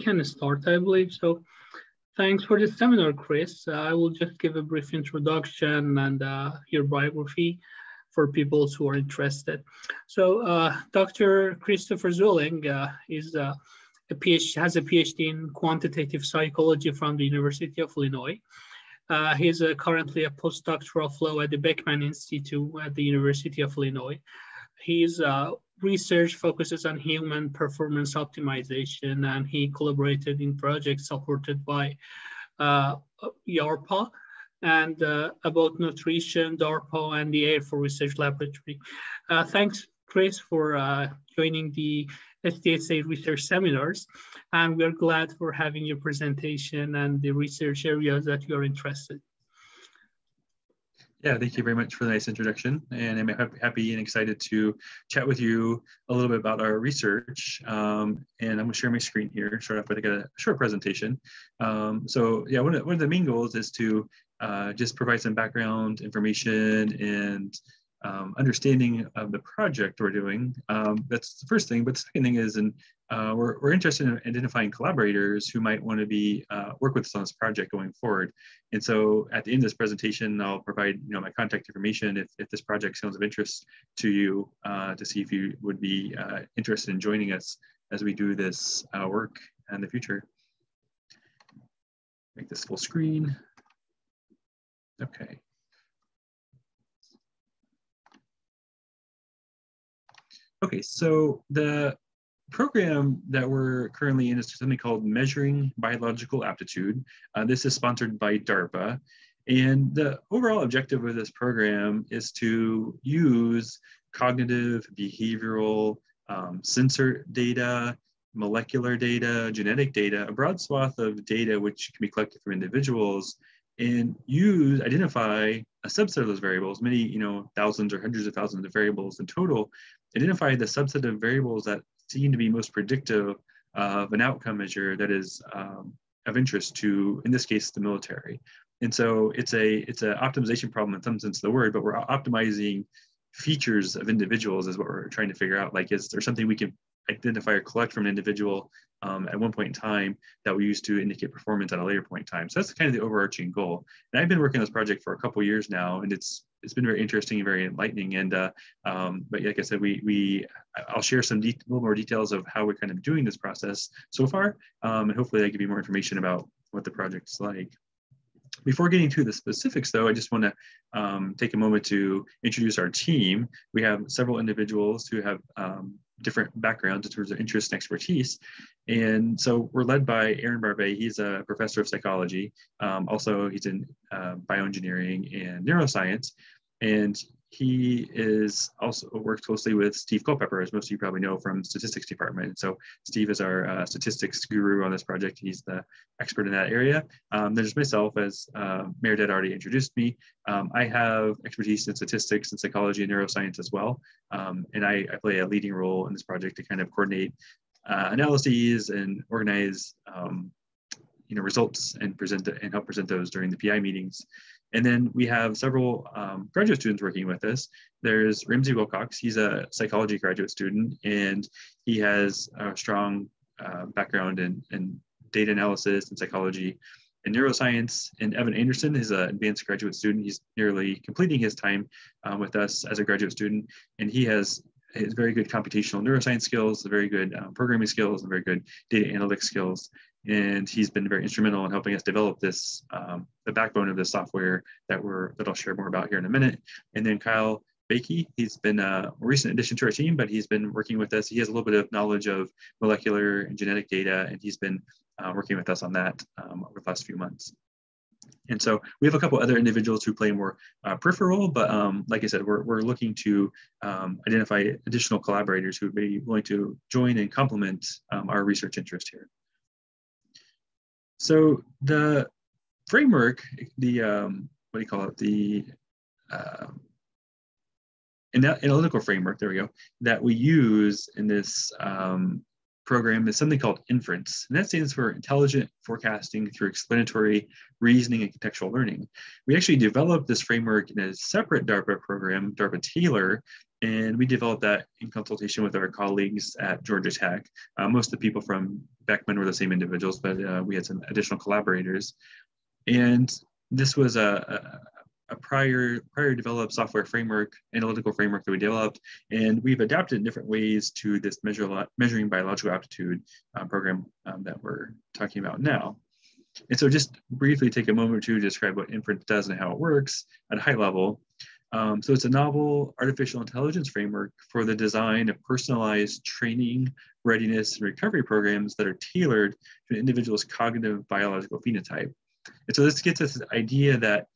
can start, I believe. So thanks for the seminar, Chris. Uh, I will just give a brief introduction and uh, your biography for people who are interested. So uh, Dr. Christopher Zwilling uh, is uh, a PhD, has a PhD in quantitative psychology from the University of Illinois. Uh, he's currently a postdoctoral fellow at the Beckman Institute at the University of Illinois. His research focuses on human performance optimization, and he collaborated in projects supported by uh, IARPA and uh, about nutrition, DARPA, and the Air Force Research Laboratory. Uh, thanks, Chris, for uh, joining the SDSA research seminars. And we're glad for having your presentation and the research areas that you're interested yeah, thank you very much for the nice introduction. And I'm happy and excited to chat with you a little bit about our research. Um, and I'm gonna share my screen here, start off with a short presentation. Um, so yeah, one of, one of the main goals is to uh, just provide some background information and um, understanding of the project we're doing. Um, that's the first thing. But the second thing is, and uh, we're, we're interested in identifying collaborators who might want to be uh, work with us on this project going forward. And so at the end of this presentation, I'll provide you know my contact information if, if this project sounds of interest to you uh, to see if you would be uh, interested in joining us as we do this uh, work in the future. Make this full screen. Okay. Okay, so the program that we're currently in is something called Measuring Biological Aptitude. Uh, this is sponsored by DARPA. And the overall objective of this program is to use cognitive, behavioral, um, sensor data, molecular data, genetic data, a broad swath of data which can be collected from individuals and use, identify a subset of those variables, many, you know, thousands or hundreds of thousands of variables in total, identify the subset of variables that seem to be most predictive of an outcome measure that is um, of interest to, in this case, the military. And so it's a it's an optimization problem in some sense of the word, but we're optimizing features of individuals is what we're trying to figure out. Like, is there something we can identify or collect from an individual um, at one point in time that we use to indicate performance at a later point in time. So that's kind of the overarching goal. And I've been working on this project for a couple years now, and it's it's been very interesting and very enlightening. And uh, um, but like I said, we we I'll share some de- little more details of how we're kind of doing this process so far, um, and hopefully I give you more information about what the project's like. Before getting to the specifics, though, I just want to um, take a moment to introduce our team. We have several individuals who have um, different backgrounds in terms of interest and expertise. And so we're led by Aron Barbey. He's a professor of psychology. Um, also, he's in uh, bioengineering and neuroscience. And he is also works closely with Steve Culpepper, as most of you probably know from statistics department. so Steve is our uh, statistics guru on this project. He's the expert in that area. Um, there's myself, as uh, Meredith already introduced me. Um, I have expertise in statistics and psychology and neuroscience as well. Um, and I, I, play a leading role in this project to kind of coordinate uh, analyses and organize um, you know, results and present and help present those during the PI meetings. And then we have several um, graduate students working with us. There's Ramsey Wilcox. He's a psychology graduate student, and he has a strong uh, background in, in data analysis and psychology and neuroscience. And Evan Anderson is an advanced graduate student. He's nearly completing his time um, with us as a graduate student, and he has very good computational neuroscience skills, very good um, programming skills, and very good data analytics skills and he's been very instrumental in helping us develop this um, the backbone of this software that we're that I'll share more about here in a minute. And then Kyle Bakey, he's been a recent addition to our team, but he's been working with us. He has a little bit of knowledge of molecular and genetic data, and he's been uh, working with us on that um, over the last few months. And so we have a couple other individuals who play more uh, peripheral, but um, like I said, we're, we're looking to um, identify additional collaborators who would be willing to join and complement um, our research interest here. So the framework, the um, what do you call it? The uh, analytical framework, there we go, that we use in this um, program is something called inference. And that stands for intelligent forecasting through explanatory reasoning and contextual learning. We actually developed this framework in a separate DARPA program, DARPA TAILOR, And we developed that in consultation with our colleagues at Georgia Tech. Uh, most of the people from Beckman were the same individuals, but uh, we had some additional collaborators. And this was a, a, a, prior, prior developed software framework, analytical framework that we developed, and we've adapted in different ways to this measure, measuring biological aptitude uh, program um, that we're talking about now. And so just briefly take a moment to describe what inference does and how it works at a high level. Um, so it's a novel artificial intelligence framework for the design of personalized training, readiness, and recovery programs that are tailored to an individual's cognitive biological phenotype. And so this gets us the idea that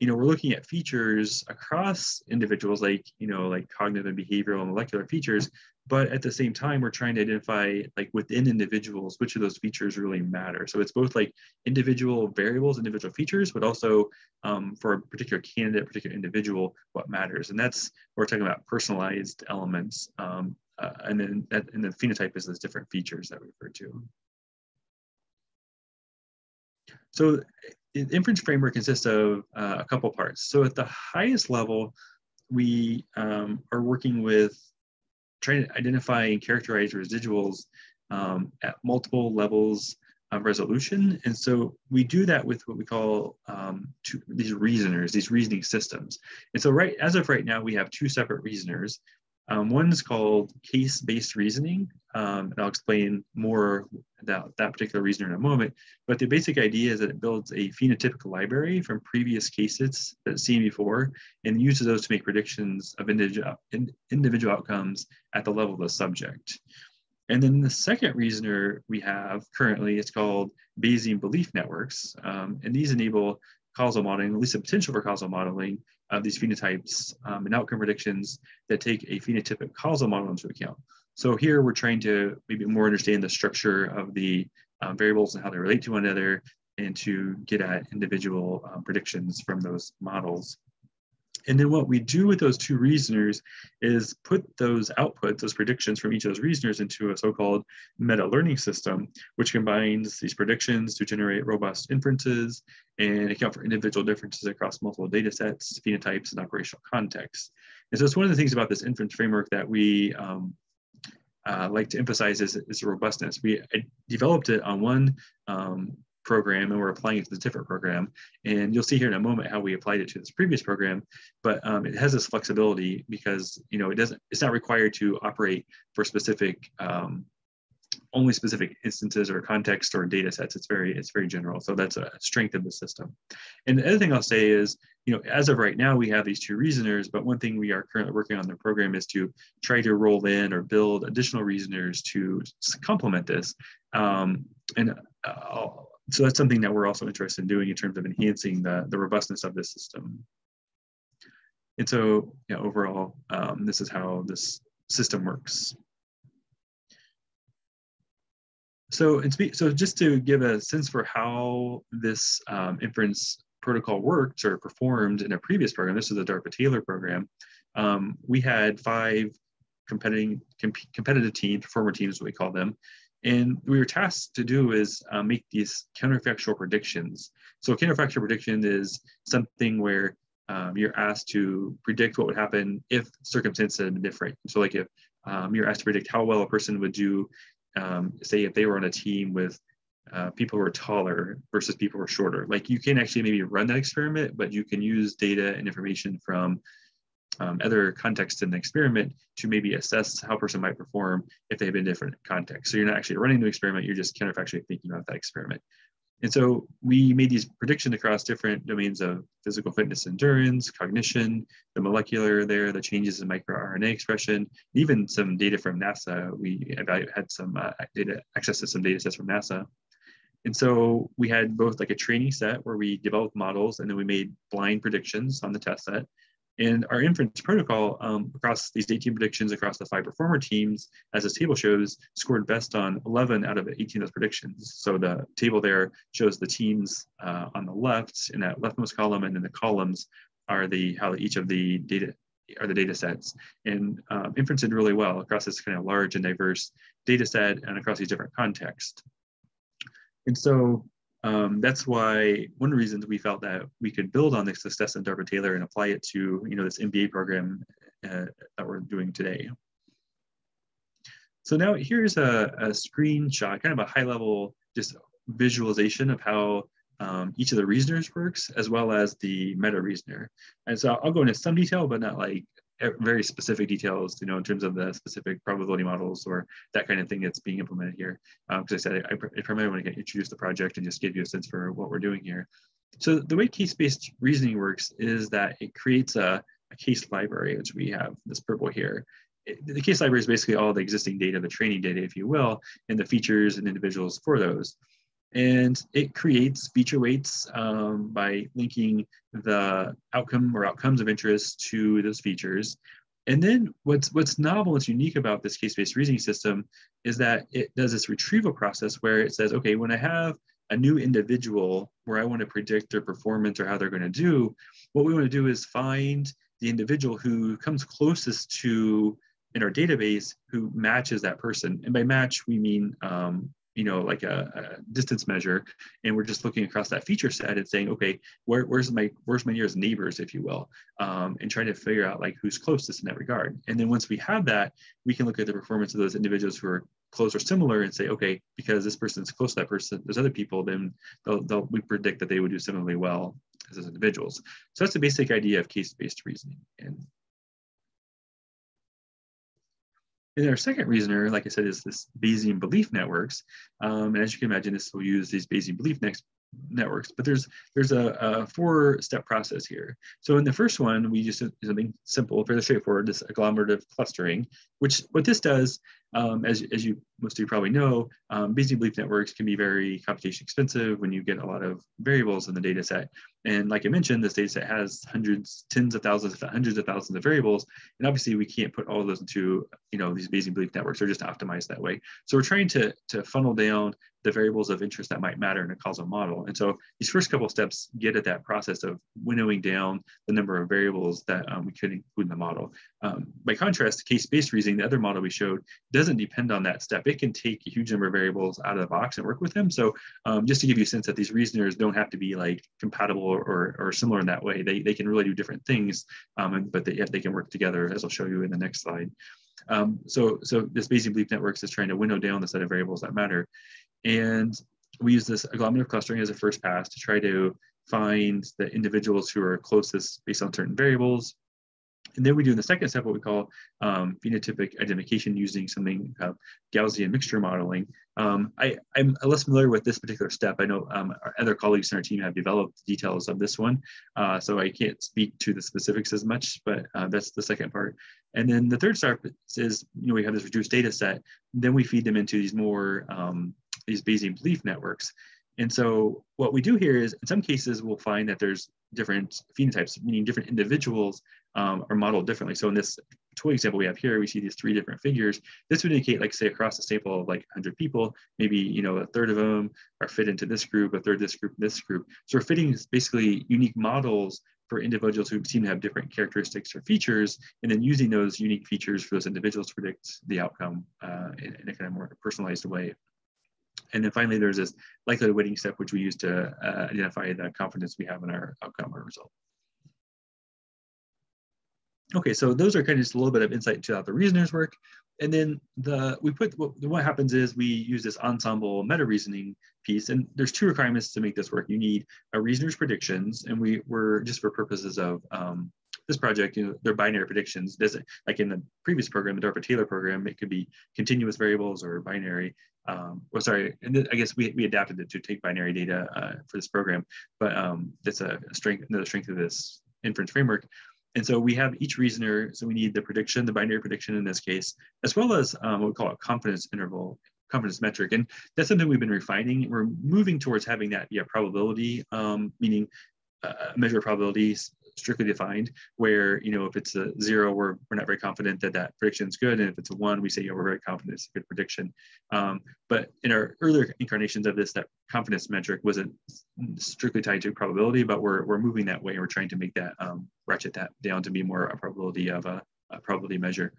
you know, we're looking at features across individuals, like, you know, like cognitive and behavioral and molecular features, but at the same time, we're trying to identify like within individuals, which of those features really matter. So it's both like individual variables, individual features, but also um, for a particular candidate, particular individual, what matters. And that's, we're talking about personalized elements. Um, uh, and then that, and the phenotype is those different features that we refer to. So inference framework consists of uh, a couple parts. So at the highest level, we um, are working with trying to identify and characterize residuals um, at multiple levels of resolution. And so we do that with what we call um, two, these reasoners, these reasoning systems. And so right as of right now, we have two separate reasoners. Um, one is called case-based reasoning, um, and I'll explain more about that particular reasoner in a moment. But the basic idea is that it builds a phenotypic library from previous cases that seen before and uses those to make predictions of individual, individual outcomes at the level of the subject. And then the second reasoner we have currently is called Bayesian belief networks. Um, and these enable causal modeling, at least a potential for causal modeling of these phenotypes um, and outcome predictions that take a phenotypic causal model into account. So here we're trying to maybe more understand the structure of the um, variables and how they relate to one another and to get at individual um, predictions from those models. And then what we do with those two reasoners is put those outputs, those predictions from each of those reasoners into a so-called meta-learning system, which combines these predictions to generate robust inferences and account for individual differences across multiple data sets, phenotypes, and operational contexts. And so it's one of the things about this inference framework that we um, uh, like to emphasize is, is robustness. We developed it on one um, program and we're applying it to the different program. And you'll see here in a moment how we applied it to this previous program, but um, it has this flexibility because, you know, it doesn't, it's not required to operate for specific, um, only specific instances or context or data sets. It's very, it's very general. So that's a strength of the system. And the other thing I'll say is, you know, as of right now, we have these two reasoners, but one thing we are currently working on the program is to try to roll in or build additional reasoners to complement this. Um, and I'll, so that's something that we're also interested in doing in terms of enhancing the, the robustness of this system. And so yeah, overall, um, this is how this system works. So, so just to give a sense for how this um, inference protocol worked or performed in a previous program, this is the DARPA TAILOR program, um, we had five competing, comp competitive teams, performer teams, we call them, and we were tasked to do is uh, make these counterfactual predictions. So counterfactual prediction is something where um, you're asked to predict what would happen if circumstances had been different. So like if um, you're asked to predict how well a person would do, um, say if they were on a team with uh, people who are taller versus people who are shorter. Like you can actually maybe run that experiment, but you can use data and information from um, other contexts in the experiment to maybe assess how a person might perform if they've been different contexts. So you're not actually running the experiment, you're just counterfactually thinking about that experiment. And so we made these predictions across different domains of physical fitness endurance, cognition, the molecular there, the changes in microRNA expression, even some data from NASA. We had some uh, data access to some data sets from NASA. And so we had both like a training set where we developed models and then we made blind predictions on the test set. And our inference protocol um, across these 18 predictions across the five performer teams, as this table shows, scored best on 11 out of 18 of those predictions. So the table there shows the teams uh, on the left in that leftmost column, and then the columns are the how each of the data are the data sets. And um, inference did really well across this kind of large and diverse data set and across these different contexts. And so um, that's why one reasons we felt that we could build on the success of DARPA TAILOR and apply it to you know this MBA program uh, that we're doing today. So now here's a, a screenshot, kind of a high level just visualization of how um, each of the reasoners works, as well as the meta reasoner. And so I'll go into some detail, but not like very specific details, you know, in terms of the specific probability models or that kind of thing that's being implemented here. Because um, I said I, I primarily want to introduce the project and just give you a sense for what we're doing here. So the way case-based reasoning works is that it creates a, a case library, which we have this purple here. It, the case library is basically all the existing data, the training data, if you will, and the features and individuals for those. And it creates feature weights um, by linking the outcome or outcomes of interest to those features. And then what's what's novel, what's unique about this case-based reasoning system is that it does this retrieval process where it says, okay, when I have a new individual where I want to predict their performance or how they're going to do, what we want to do is find the individual who comes closest to in our database who matches that person. And by match, we mean um, you know, like a, a, distance measure, and we're just looking across that feature set and saying, okay, where, where's my where's my nearest neighbors, if you will, um, and trying to figure out like who's closest in that regard. And then once we have that, we can look at the performance of those individuals who are close or similar and say, okay, because this person's close to that person, there's other people, then they'll, they'll, we predict that they would do similarly well as those individuals. So that's the basic idea of case-based reasoning. And And our second reasoner, like I said, is this Bayesian belief networks. Um, and as you can imagine, this will use these Bayesian belief networks, but there's there's a, a four-step process here. So in the first one, we just do something simple, fairly straightforward, this agglomerative clustering, which what this does um, as, as you most of you probably know, um, Bayesian belief networks can be very computation expensive when you get a lot of variables in the data set. And like I mentioned, this data set has hundreds, tens of thousands, hundreds of thousands of variables. And obviously we can't put all of those into, you know, these Bayesian belief networks are just optimized that way. So we're trying to, to funnel down the variables of interest that might matter in a causal model. And so these first couple steps get at that process of winnowing down the number of variables that um, we could include in the model. Um, by contrast, case-based reasoning, the other model we showed, doesn't depend on that step. It can take a huge number of variables out of the box and work with them. So um, just to give you a sense that these reasoners don't have to be like compatible or, or similar in that way. They, they can really do different things, um, but they, they can work together as I'll show you in the next slide. Um, so, so this Bayesian belief networks is trying to winnow down the set of variables that matter. And we use this agglomerative clustering as a first pass to try to find the individuals who are closest based on certain variables and then we do in the second step what we call um, phenotypic identification using something uh, Gaussian mixture modeling. Um, I, am less familiar with this particular step. I know um, our other colleagues in our team have developed details of this one, uh, so I can't speak to the specifics as much, but uh, that's the second part. And then the third step is, you know, we have this reduced data set, then we feed them into these more, um, these Bayesian belief networks. And so what we do here is in some cases we'll find that there's different phenotypes, meaning different individuals um, are modeled differently. So in this toy example we have here, we see these three different figures. This would indicate, like say across a sample of like 100 people, maybe you know a third of them are fit into this group, a third this group, this group. So we're fitting basically unique models for individuals who seem to have different characteristics or features, and then using those unique features for those individuals to predict the outcome uh, in, in a kind of more personalized way. And then finally, there's this likelihood weighting step, which we use to uh, identify the confidence we have in our outcome or result. Okay, so those are kind of just a little bit of insight into how the reasoners work. And then the we put what, what happens is we use this ensemble meta reasoning piece, and there's two requirements to make this work. You need a reasoner's predictions, and we were just for purposes of um, this project, you know, they're binary predictions. Does it like in the previous program, the DARPA TAILOR program, it could be continuous variables or binary. Um, well, sorry, and I guess we, we adapted it to take binary data uh, for this program, but um, that's a strength, another strength of this inference framework. And so we have each reasoner, so we need the prediction, the binary prediction in this case, as well as um, what we call a confidence interval, confidence metric. And that's something we've been refining. We're moving towards having that be a probability, um, meaning a measure of probabilities strictly defined where you know if it's a zero we're, we're not very confident that that prediction is good. And if it's a one we say yeah we're very confident it's a good prediction. Um, but in our earlier incarnations of this that confidence metric wasn't strictly tied to probability but we're, we're moving that way. And we're trying to make that um, ratchet that down to be more a probability of a, a probability measure.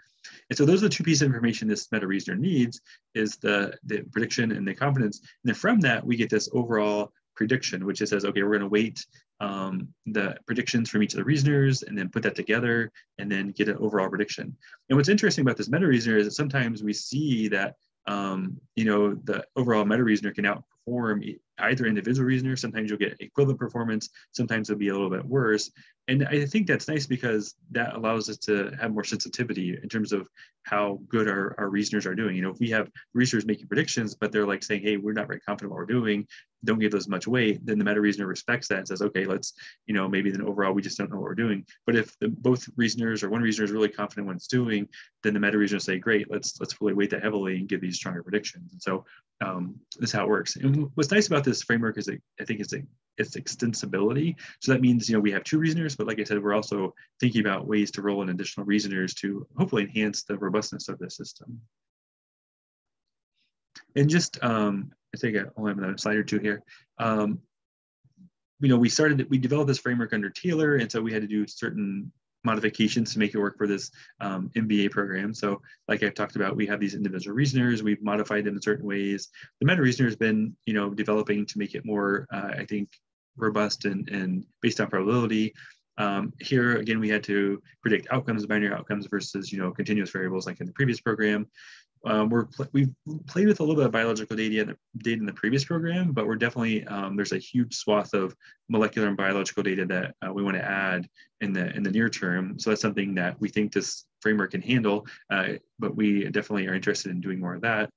And so those are the two pieces of information this meta reasoner needs is the, the prediction and the confidence. And then from that, we get this overall prediction, which it says, okay, we're going to weight um, the predictions from each of the reasoners and then put that together and then get an overall prediction. And what's interesting about this meta reasoner is that sometimes we see that um, you know the overall meta reasoner can outperform either individual reasoner. Sometimes you'll get equivalent performance. Sometimes it'll be a little bit worse. And I think that's nice because that allows us to have more sensitivity in terms of how good our, our reasoners are doing. You know, if we have reasoners making predictions, but they're like saying, hey, we're not very confident what we're doing, don't give those much weight, then the meta reasoner respects that and says, okay, let's, you know, maybe then overall we just don't know what we're doing. But if the, both reasoners or one reasoner is really confident what it's doing, then the meta reasoner say, great, let's let's really weight that heavily and give these stronger predictions. And so um, this is how it works. And what's nice about this framework is that I think it's a, its extensibility. So that means, you know, we have two reasoners, but like I said, we're also thinking about ways to roll in additional reasoners to hopefully enhance the robustness of the system. And just, um, I think I only have another slide or two here. Um, you know, we started, we developed this framework under TAILOR, and so we had to do certain modifications to make it work for this um, MBA program. So like I've talked about, we have these individual reasoners, we've modified them in certain ways. The meta reasoner has been, you know, developing to make it more, uh, I think, robust and, and based on probability. Um, here, again, we had to predict outcomes, binary outcomes versus, you know, continuous variables like in the previous program. Um, we're we've played with a little bit of biological data in the, data in the previous program, but we're definitely um, there's a huge swath of molecular and biological data that uh, we want to add in the in the near term. So that's something that we think this framework can handle, uh, but we definitely are interested in doing more of that.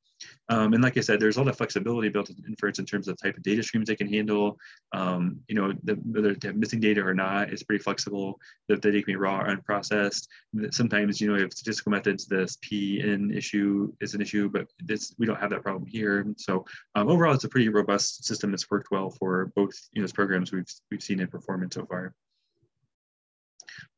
Um, and like I said, there's a lot of flexibility built into inference in terms of type of data streams they can handle. Um, you know, the, whether they have missing data or not, it's pretty flexible. The data can be raw or unprocessed. Sometimes, you know, if statistical methods, this PN issue is an issue, but this we don't have that problem here. So um, overall, it's a pretty robust system that's worked well for both you know programs we've we've seen it perform so far.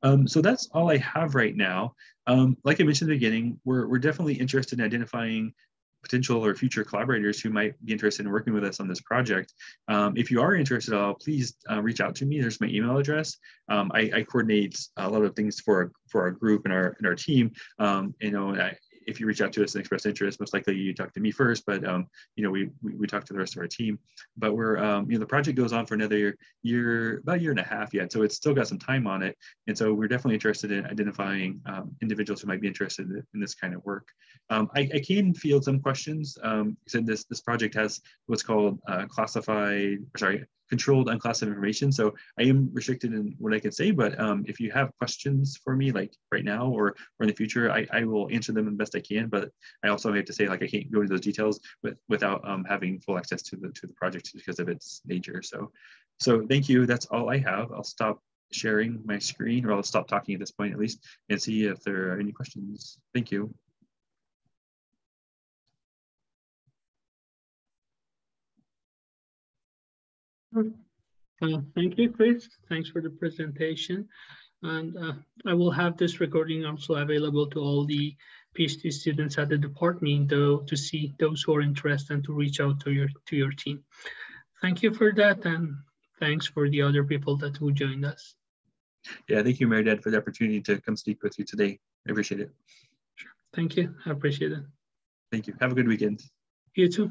Um, so that's all I have right now. Um, like I mentioned at the beginning, we're, we're definitely interested in identifying potential or future collaborators who might be interested in working with us on this project. Um, if you are interested at all, please uh, reach out to me. There's my email address. Um, I, I, coordinate a lot of things for for our group and our and our team. Um, you know, I, if you reach out to us and express interest, most likely you talk to me first, but um, you know, we, we, we talk to the rest of our team. But we're, um, you know, the project goes on for another year, about a year and a half yet, so it's still got some time on it. And so we're definitely interested in identifying um, individuals who might be interested in this kind of work. Um, I, I, can field some questions. Um, said this this project has what's called uh, classified, sorry, controlled unclassified information. So I am restricted in what I can say, but um, if you have questions for me, like right now or, or in the future, I, I will answer them the best I can. But I also have to say, like, I can't go into those details with, without um, having full access to the to the project because of its nature. So, so thank you. That's all I have. I'll stop sharing my screen, or I'll stop talking at this point at least, and see if there are any questions. Thank you. Uh, thank you, Chris. Thanks for the presentation. And uh, I will have this recording also available to all the PhD students at the department though, to see those who are interested and to reach out to your, to your team. Thank you for that and thanks for the other people that who joined us. Yeah, thank you, Mary Dad, for the opportunity to come speak with you today. I appreciate it. Sure. Thank you. I appreciate it. Thank you. Have a good weekend. You too.